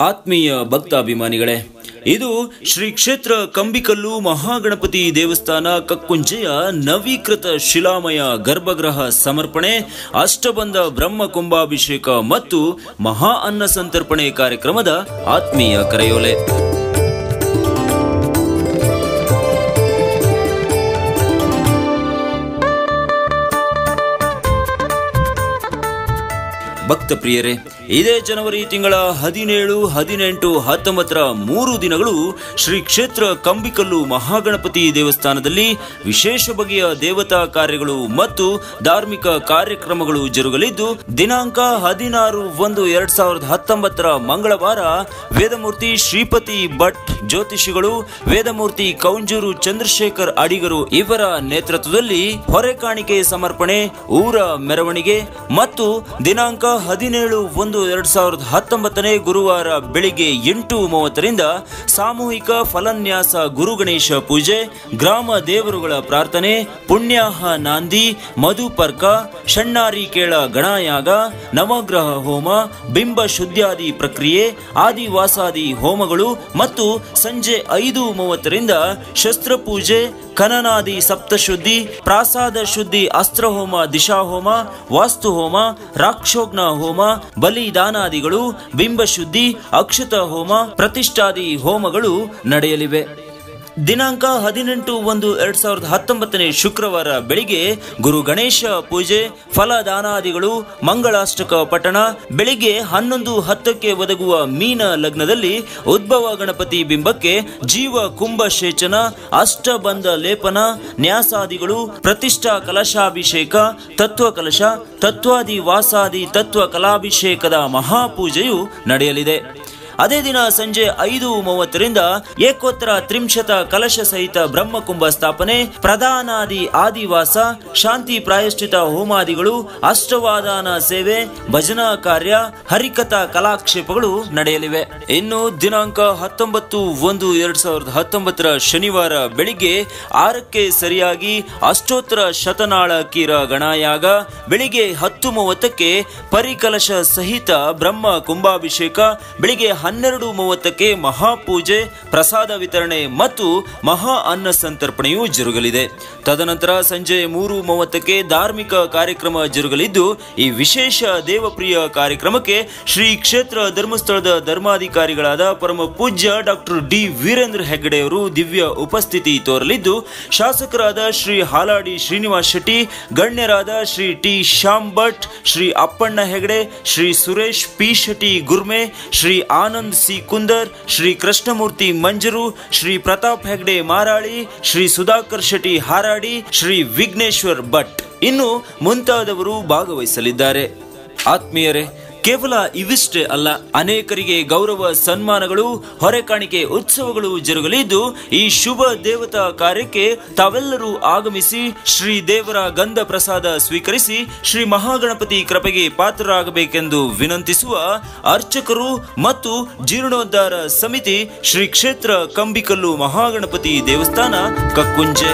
ಆತ್ಮೀಯ ಭಕ್ತಾಭಿಮಾನಿಗಳೇ, ಇದು ಶ್ರೀ ಕ್ಷೇತ್ರ ಕಂಬಿಕಲ್ಲು ಮಹಾಗಣಪತಿ ದೇವಸ್ಥಾನ ಕಕ್ಕುಂಜೆಯ ನವೀಕೃತ ಶಿಲಾಮಯ ಗರ್ಭಗೃಹ ಸಮರ್ಪಣೆ, ಅಷ್ಟಬಂಧ ಬ್ರಹ್ಮ ಕುಂಭಾಭಿಷೇಕ ಮತ್ತು ಮಹಾ ಅನ್ನ ಸಂತರ್ಪಣೆ ಕಾರ್ಯಕ್ರಮದ ಆತ್ಮೀಯ ಕರೆಯೋಲೆ. ಭಕ್ತ ಪ್ರಿಯರೇ, ಇದೇ ಜನವರಿ ತಿಂಗಳ ಹದಿನೇಳು, ಹದಿನೆಂಟು, ಹತ್ತೊಂಬತ್ತರ ಮೂರು ದಿನಗಳು ಶ್ರೀ ಕ್ಷೇತ್ರ ಕಂಬಿಕಲ್ಲು ಮಹಾಗಣಪತಿ ದೇವಸ್ಥಾನದಲ್ಲಿ ವಿಶೇಷ ಬಗೆಯ ದೇವತಾ ಕಾರ್ಯಗಳು ಮತ್ತು ಧಾರ್ಮಿಕ ಕಾರ್ಯಕ್ರಮಗಳು ಜರುಗಲಿದ್ದು, ದಿನಾಂಕ ಹದಿನಾರು ಒಂದು ಎರಡ್ ಸಾವಿರದ ಹತ್ತೊಂಬತ್ತರ ಮಂಗಳವಾರ ವೇದಮೂರ್ತಿ ಶ್ರೀಪತಿ ಭಟ್ ಜ್ಯೋತಿಷಿಗಳು, ವೇದಮೂರ್ತಿ ಕೌಂಜೂರು ಚಂದ್ರಶೇಖರ್ ಅಡಿಗರು ಇವರ ನೇತೃತ್ವದಲ್ಲಿ ಹೊರೆ ಕಾಣಿಕೆ ಸಮರ್ಪಣೆ, ಊರ ಮೆರವಣಿಗೆ ಮತ್ತು ದಿನಾಂಕ ಹದಿನೇಳು ಒಂದು ಎರಡ್ ಸಾವಿರದ ಹತ್ತೊಂಬತ್ತನೇ ಗುರುವಾರ ಬೆಳಿಗ್ಗೆ ಎಂಟು ಮೂವತ್ತರಿಂದ ಸಾಮೂಹಿಕ ಫಲನ್ಯಾಸ ಗುರು ಗಣೇಶ ಪೂಜೆ, ಗ್ರಾಮ ದೇವರುಗಳ ಪ್ರಾರ್ಥನೆ, ಪುಣ್ಯಾಹ ನಾಂದಿ ಮಧುಪರ್ಕ ಷಣ್ಣಾರಿ ಕೇಳ ಗಣಯಾಗ, ನವಗ್ರಹ ಹೋಮ, ಬಿಂಬ ಶುದ್ಧಾದಿ ಪ್ರಕ್ರಿಯೆ, ಆದಿವಾಸಾದಿ ಹೋಮಗಳು ಮತ್ತು ಸಂಜೆ ಐದು ಮೂವತ್ತರಿಂದ ಶಸ್ತ್ರಪೂಜೆ ಕನನಾದಿ ಸಪ್ತಶುದ್ಧಿ, ಪ್ರಾಸಾದ ಶುದ್ಧಿ ಅಸ್ತ್ರಹೋಮ, ದಿಶಾಹೋಮ, ವಾಸ್ತುಹೋಮ, ರಾಕ್ಷೋಗ್ನ ಹೋಮ ಬಲಿದಾನಾದಿಗಳು ಬಿಂಬಶುದ್ಧಿ ಅಕ್ಷತ ಹೋಮ ಪ್ರತಿಷ್ಠಾದಿ ಹೋಮಗಳು ನಡೆಯಲಿವೆ. ದಿನಾಂಕ ಹದಿನೆಂಟು ಒಂದು ಎರಡ್ ಸಾವಿರದ ಹತ್ತೊಂಬತ್ತನೇ ಶುಕ್ರವಾರ ಬೆಳಿಗ್ಗೆ ಗುರು ಗಣೇಶ ಪೂಜೆ, ಫಲದಾನಾದಿಗಳು, ಮಂಗಳಾಷ್ಟಕ ಪಠಣ, ಬೆಳಿಗ್ಗೆ ಹನ್ನೊಂದು ಹತ್ತಕ್ಕೆ ಒದಗುವ ಮೀನ ಲಗ್ನದಲ್ಲಿ ಉದ್ಭವ ಗಣಪತಿ ಬಿಂಬಕ್ಕೆ ಜೀವ ಕುಂಭಶೇಚನ ಅಷ್ಟಬಂಧ ಲೇಪನ, ನ್ಯಾಸಾದಿಗಳು, ಪ್ರತಿಷ್ಠಾ ಕಲಶಾಭಿಷೇಕ, ತತ್ವ ಕಲಶ, ತತ್ವಾದಿ ವಾಸಾದಿ ತತ್ವ ಕಲಾಭಿಷೇಕದ ಮಹಾಪೂಜೆಯು ನಡೆಯಲಿದೆ. ಅದೇ ದಿನ ಸಂಜೆ ಐದು ಮೂವತ್ತರಿಂದ ಏಕೋತ್ತರ ತ್ರಿಂಶತ ಕಲಶ ಸಹಿತ ಬ್ರಹ್ಮಕುಂಭ ಸ್ಥಾಪನೆ, ಪ್ರಧಾನಾದಿ ಆದಿವಾಸ, ಶಾಂತಿ ಪ್ರಾಯಶ್ಚಿತ ಹೋಮಾದಿಗಳು, ಅಷ್ಟವಾದಾನ ಸೇವೆ, ಭಜನಾ ಕಾರ್ಯ, ಹರಿಕಥಾ ಕಲಾಕ್ಷೇಪಗಳು ನಡೆಯಲಿವೆ. ಇನ್ನು ದಿನಾಂಕ ಹತ್ತೊಂಬತ್ತು ಒಂದು ಎರಡ್ ಸಾವಿರದ ಹತ್ತೊಂಬತ್ತರ ಶನಿವಾರ ಬೆಳಿಗ್ಗೆ ಆರಕ್ಕೆ ಸರಿಯಾಗಿ ಅಷ್ಟೋತ್ತರ ಶತನಾಳ ಕೀರ ಗಣಾಯಾಗ, ಬೆಳಿಗ್ಗೆ ಹತ್ತು ಮೂವತ್ತಕ್ಕೆ ಪರಿಕಲಶ ಸಹಿತ ಬ್ರಹ್ಮ ಕುಂಭಾಭಿಷೇಕ, ಬೆಳಿಗ್ಗೆ ಹನ್ನೆರಡು ಮೂವತ್ತಕ್ಕೆ ಮಹಾಪೂಜೆ, ಪ್ರಸಾದ ವಿತರಣೆ ಮತ್ತು ಮಹಾ ಅನ್ನ ಸಂತರ್ಪಣೆಯು ಜರುಗಲಿದೆ. ತದನಂತರ ಸಂಜೆ ಮೂರು ಮೂವತ್ತಕ್ಕೆ ಧಾರ್ಮಿಕ ಕಾರ್ಯಕ್ರಮ ಜರುಗಲಿದ್ದು, ಈ ವಿಶೇಷ ದೇವಪ್ರಿಯ ಕಾರ್ಯಕ್ರಮಕ್ಕೆ ಶ್ರೀ ಕ್ಷೇತ್ರ ಧರ್ಮಸ್ಥಳದ ಧರ್ಮಾಧಿಕಾರಿಗಳಾದ ಪರಮ ಪೂಜ್ಯ ಡಾಕ್ಟರ್ ಡಿ ವೀರೇಂದ್ರ ಹೆಗ್ಗಡೆಯವರು ದಿವ್ಯ ಉಪಸ್ಥಿತಿ ತೋರಲಿದ್ದು, ಶಾಸಕರಾದ Shri Haladi Srinivas Shetty, ಗಣ್ಯರಾದ Shri T Shyam Bhat, Shri Appanna Hegde Shri Suresh P Shetty Gurme, Shri Anand C Kundar, Shri Krishnamurthy Manjaru, Shri Pratap Hegde Marali, Shri Sudhakar Shetty Haradi, Shri Vighneshwar Bhat. ಇನ್ನು ಮುಂತಾದವರು ಭಾಗವಹಿಸಲಿದ್ದಾರೆ. ಆತ್ಮೀಯರೇ ಕೇವಲ ಇವಿಷ್ಟೇ ಅಲ್ಲ, ಅನೇಕರಿಗೆ ಗೌರವ ಸನ್ಮಾನಗಳು, ಹೊರೆಕಾಣಿಕೆ ಉತ್ಸವಗಳು ಜರುಗಲಿದ್ದು, ಈ ಶುಭ ದೇವತಾ ಕಾರ್ಯಕ್ಕೆ ತಾವೆಲ್ಲರೂ ಆಗಮಿಸಿ ಶ್ರೀ ದೇವರ ಗಂಧ ಪ್ರಸಾದ ಸ್ವೀಕರಿಸಿ ಶ್ರೀ ಮಹಾಗಣಪತಿ ಕೃಪೆಗೆ ಪಾತ್ರರಾಗಬೇಕೆಂದು ವಿನಂತಿಸುವ ಅರ್ಚಕರು ಮತ್ತು ಜೀರ್ಣೋದ್ಧಾರ ಸಮಿತಿ ಶ್ರೀ ಕ್ಷೇತ್ರ ಕಂಬಿಕಲ್ಲು ಮಹಾಗಣಪತಿ ದೇವಸ್ಥಾನ, ಕಕ್ಕುಂಜೆ.